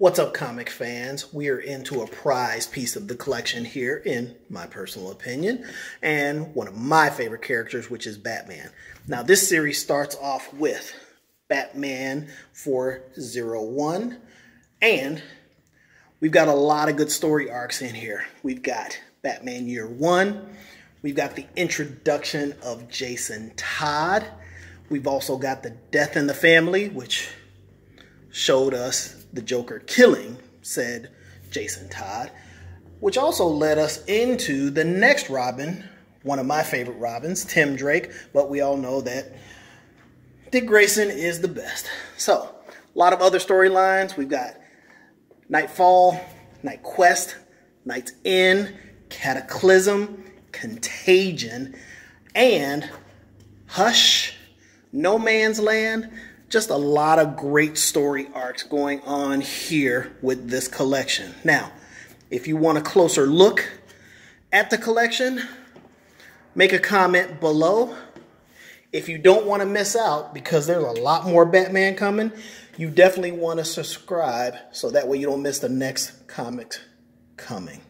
What's up, comic fans? We are into a prized piece of the collection here, in my personal opinion, and one of my favorite characters, which is Batman. Now, this series starts off with Batman 401, and we've got a lot of good story arcs in here. We've got Batman Year One, we've got the introduction of Jason Todd, we've also got the Death in the Family, which showed us the Joker killing said Jason Todd, which also led us into the next Robin, one of my favorite Robins, Tim Drake, but we all know that Dick Grayson is the best. So, a lot of other storylines. We've got Knightfall, Night Quest, Night's End, Cataclysm, Contagion, and Hush, No Man's Land, just a lot of great story arcs going on here with this collection. Now, if you want a closer look at the collection, make a comment below. If you don't want to miss out, because there's a lot more Batman coming, you definitely want to subscribe so that way you don't miss the next comics coming.